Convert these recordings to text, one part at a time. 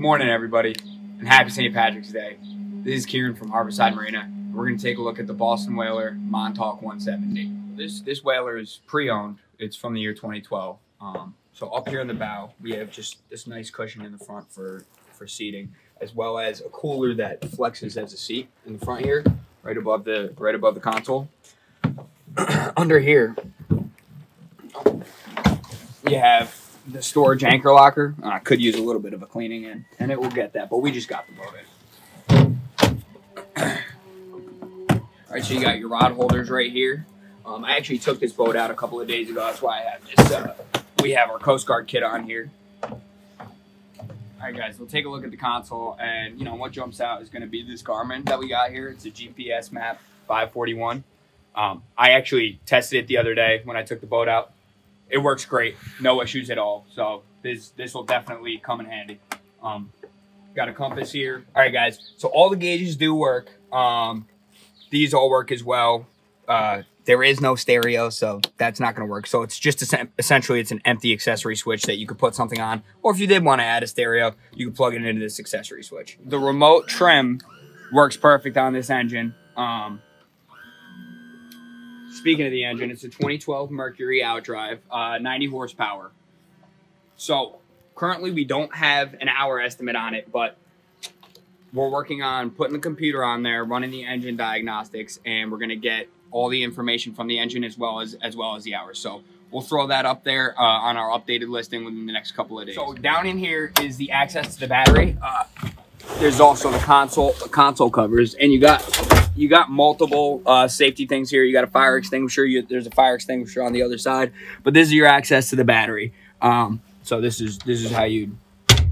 Good morning, everybody, and happy St. Patrick's Day. This is Kieran from Harborside Marina. We're going to take a look at the Boston Whaler Montauk 170. This this whaler is pre-owned. It's from the year 2012. Um, so up here in the bow, we have just this nice cushion in the front for for seating, as well as a cooler that flexes as a seat in the front here, right above the right above the console. Under here, you have the storage anchor locker. I could use a little bit of a cleaning in, and it will get that, but we just got the boat in. All right, so you got your rod holders right here. Um, I actually took this boat out a couple of days ago. That's why I have this. Uh, we have our Coast Guard kit on here. All right, guys, we'll take a look at the console, and you know what jumps out is going to be this Garmin that we got here. It's a GPSMAP 541. Um, I actually tested it the other day when I took the boat out it works great, no issues at all. So this this will definitely come in handy. Um, got a compass here. All right, guys. So all the gauges do work. Um, these all work as well. Uh, there is no stereo, so that's not going to work. So it's just essentially it's an empty accessory switch that you could put something on. Or if you did want to add a stereo, you could plug it into this accessory switch. The remote trim works perfect on this engine. Um, Speaking of the engine, it's a 2012 Mercury outdrive, uh, 90 horsepower. So currently we don't have an hour estimate on it, but we're working on putting the computer on there, running the engine diagnostics, and we're gonna get all the information from the engine as well as as well as the hours. So we'll throw that up there uh, on our updated listing within the next couple of days. So down in here is the access to the battery. Uh, there's also the console the console covers, and you got you got multiple uh, safety things here. You got a fire extinguisher. You, there's a fire extinguisher on the other side, but this is your access to the battery. Um, so this is this is how you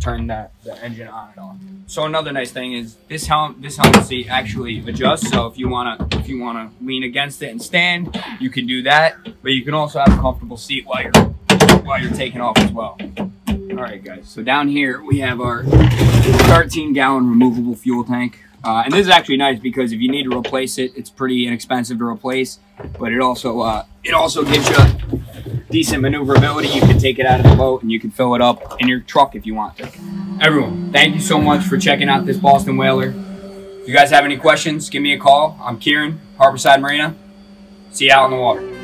turn that the engine on and off. So another nice thing is this helm this helmet seat actually adjusts. So if you wanna if you wanna lean against it and stand, you can do that. But you can also have a comfortable seat while you're while you're taking off as well. All right, guys. So down here we have our 13 gallon removable fuel tank. Uh, and this is actually nice because if you need to replace it, it's pretty inexpensive to replace, but it also uh, it also gives you decent maneuverability. You can take it out of the boat and you can fill it up in your truck if you want to. Everyone, thank you so much for checking out this Boston Whaler. If you guys have any questions, give me a call. I'm Kieran, Harborside Marina. See you out on the water.